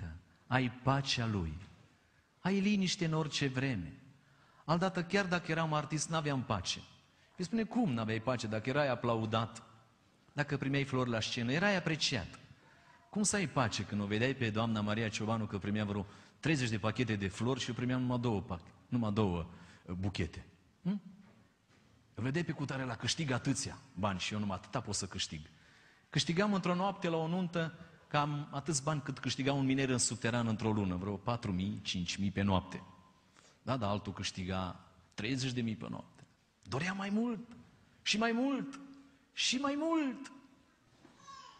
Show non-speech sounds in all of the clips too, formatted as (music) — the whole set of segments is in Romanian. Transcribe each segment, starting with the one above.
merită. Ai pacea Lui. Ai liniște în orice vreme. Aldată, chiar dacă eram artist, n-aveam pace. Îi spune, cum n-aveai pace dacă erai aplaudat, dacă primeai flori la scenă, erai apreciat. Cum să ai pace când o vedeai pe doamna Maria Ciobanu că primea vreo 30 de pachete de flori și eu primeam numai două, pachete, numai două uh, buchete? Hm? Vedeai pe cutare la câștig atâția bani și eu numai atâta pot să câștig. Câștigam într-o noapte la o nuntă cam atâți bani cât câștiga un miner în subteran într-o lună, vreo 4.000, 5.000 pe noapte. Da, dar altul câștiga 30.000 pe noapte. Dorea mai mult și mai mult și mai mult.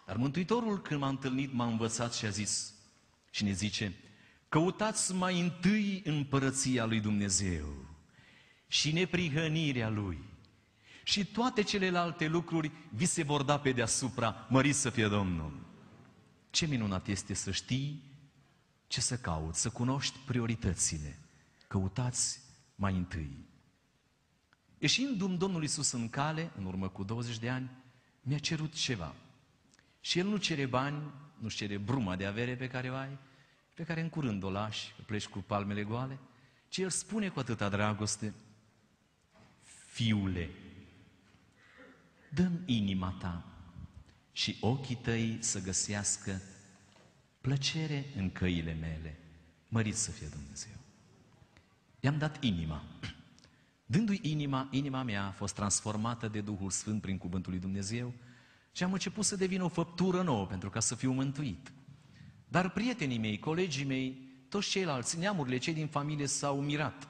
Dar Mântuitorul când m-a întâlnit m-a învățat și a zis și ne zice Căutați mai întâi împărăția lui Dumnezeu și neprihănirea Lui și toate celelalte lucruri vi se vor da pe deasupra, măriți să fie Domnul. Ce minunat este să știi ce să cauți, să cunoști prioritățile. Căutați mai întâi. Ieșind Domnul Iisus în cale, în urmă cu 20 de ani, mi-a cerut ceva. Și El nu cere bani, nu cere bruma de avere pe care o ai, pe care în curând o lași, pleci cu palmele goale, ci El spune cu atâta dragoste, Fiule, dă inima ta și ochii tăi să găsească plăcere în căile mele. Mărit să fie Dumnezeu. I-am dat inima. (clears throat) Dându-i inima, inima mea a fost transformată de Duhul Sfânt prin Cuvântul lui Dumnezeu și am început să devin o făptură nouă pentru ca să fiu mântuit. Dar prietenii mei, colegii mei, toți ceilalți, neamurile, cei din familie s-au mirat.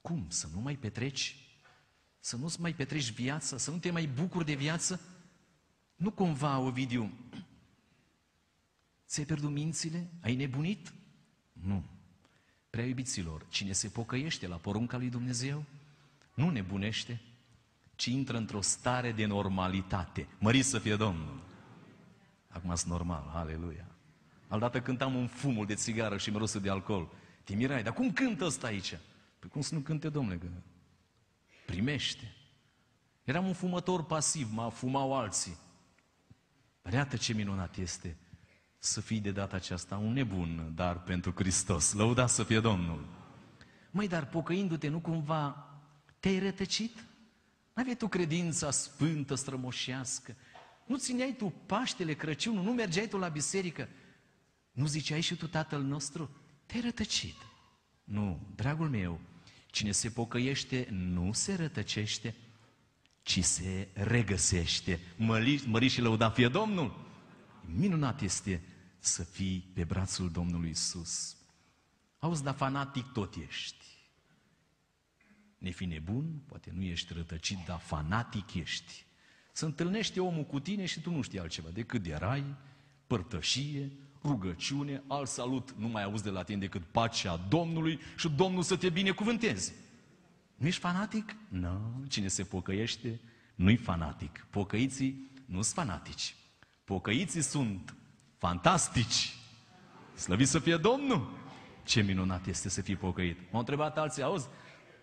Cum? Să nu mai petreci? Să nu-ți mai petreci viața? Să nu te mai bucuri de viață? Nu cumva, Ovidiu, ți-ai pierdut mințile? Ai nebunit? Nu. Prea iubiților, cine se pocăiește la porunca lui Dumnezeu, nu nebunește, ci intră într-o stare de normalitate. Mări să fie Domnul! Acum sunt normal, aleluia. Aldată cântam un fumul de țigară și mirosă de alcool. Te mirai, dar cum cântă ăsta aici? Păi cum să nu cânte, domnule, că primește. Eram un fumător pasiv, mă fumau alții. Dar iată ce minunat este să fii de data aceasta un nebun, dar pentru Hristos. Lăuda să fie Domnul. Măi, dar pocăindu-te, nu cumva te-ai rătăcit? N-aveai tu credința sfântă, strămoșească? Nu țineai tu Paștele, Crăciunul, nu mergeai tu la biserică? Nu ziceai și tu Tatăl nostru? Te-ai rătăcit. Nu, dragul meu, cine se pocăiește nu se rătăcește, ci se regăsește. Mări, mări și lăuda fie Domnul. Minunat este să fii pe brațul Domnului Isus. Auzi, dar fanatic tot ești. Ne fi nebun, poate nu ești rătăcit, dar fanatic ești. Să întâlnește omul cu tine și tu nu știi altceva decât de rai, părtășie, rugăciune, alt salut nu mai auzi de la tine decât pacea Domnului și Domnul să te binecuvânteze. Nu ești fanatic? Nu. No. Cine se pocăiește nu-i fanatic. Pocăiții nu sunt fanatici. Pocăiții sunt fantastici. Slăvit să fie Domnul! Ce minunat este să fii pocăit. M-au întrebat alții, auzi,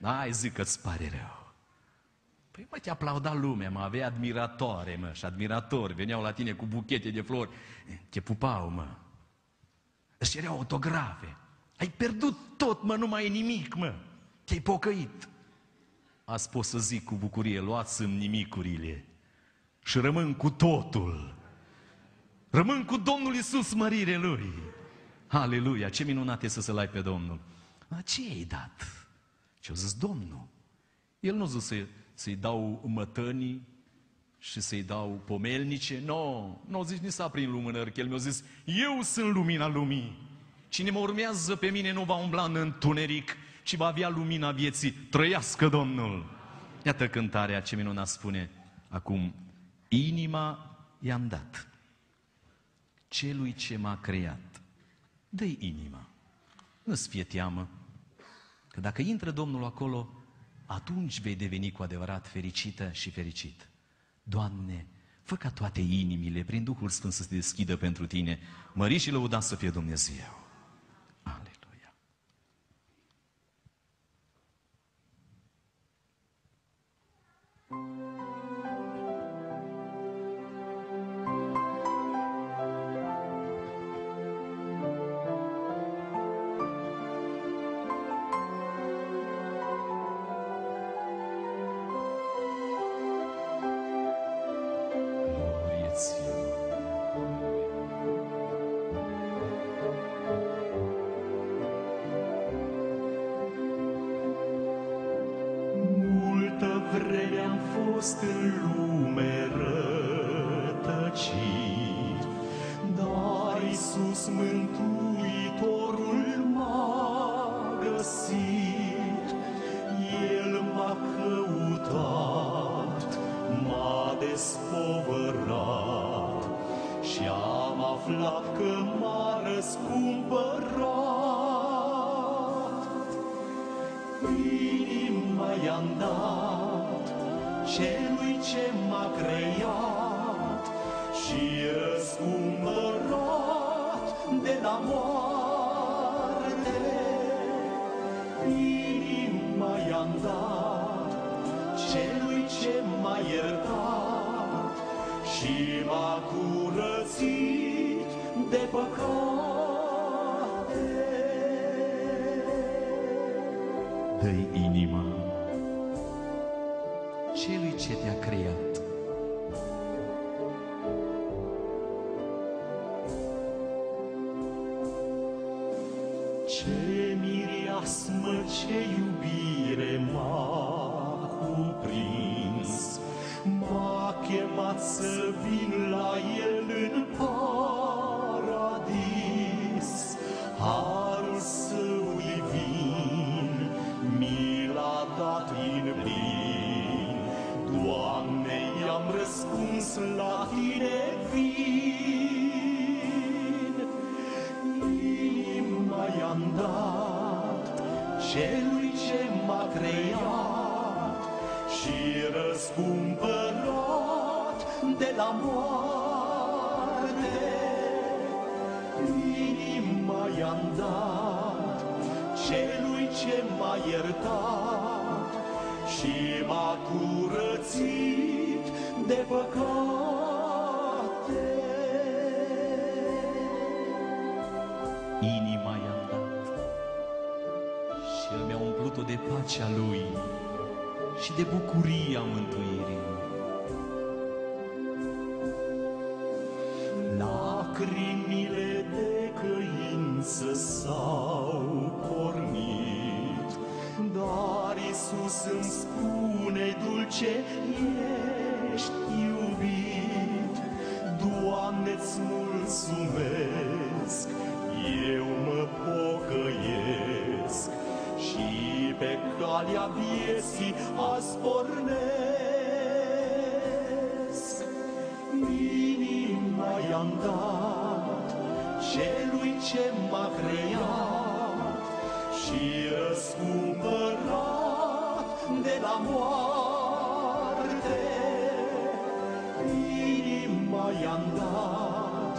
ai zic că-ți pare rău. Păi mă, te aplauda lumea, mă, aveai admiratoare, mă, și admiratori, veneau la tine cu buchete de flori, te pupau, mă. Își cereau autografe. Ai pierdut tot, mă, nu mai e nimic, mă. Te-ai pocăit. Azi pot să zic cu bucurie, luați în nimicurile și rămân cu totul. Rămân cu Domnul Isus mărire Lui. Aleluia, ce minunat e să se lai pe Domnul. Dar ce ai dat? Ce a zis Domnul? El nu zis să, să-i dau mătănii și să-i dau pomelnice. Nu, no, nu zis nici să prin lumânări, că el mi-a zis, eu sunt lumina lumii. Cine mă urmează pe mine nu va umbla în întuneric, ci va avea lumina vieții. Trăiască Domnul! Iată cântarea ce minunat spune acum. Inima i-am dat celui ce m-a creat. Dă-i inima. Nu-ți fie teamă. Că dacă intră Domnul acolo, atunci vei deveni cu adevărat fericită și fericit. Doamne, fă ca toate inimile prin Duhul Sfânt să se deschidă pentru Tine. Mări și lăudat să fie Dumnezeu. fost în lume rătăcit, dar Iisus Mântuitorul m-a găsit. El m-a căutat, m-a despovărat și am aflat că m-a răscumpărat. Inima i-am dat, celui ce m-a creat și răscumpărat de la moarte. Inima i-am dat celui ce m-a iertat și m-a curățit de păcate. Dă-i inima celui ce te-a creat. Ce miriasmă, ce iubire m-a cuprins, M-a chemat să vin la El în paradis. Harul Doamne, i-am răspuns la Tine vin. Inima i-am dat celui ce m-a creat și răscumpărat de la moarte. Inima i-am dat celui ce m-a iertat și m-a curățit de păcate. Inima i-am dat și El mi-a umplut-o de pacea Lui și de bucuria mântuirii. Lacrimile de căință s-au pornit, dar Iisus îmi spune dulce, ești iubit. Doamne-ți mulțumesc, eu mă pocăiesc și pe calea vieții azi pornesc. Inima i-am dat celui ce m-a creat și răscumpărat de la moarte. Inima i-am dat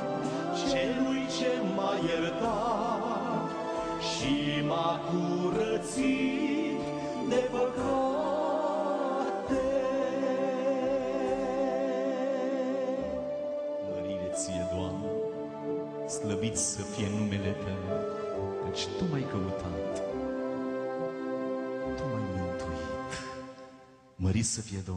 celui ce m-a iertat și m-a curățit de păcate. Mărire ție, Doamne, slăvit să fie numele Tău, căci Tu m-ai căutat, Tu m-ai mântuit. Mărit să fie Domnul.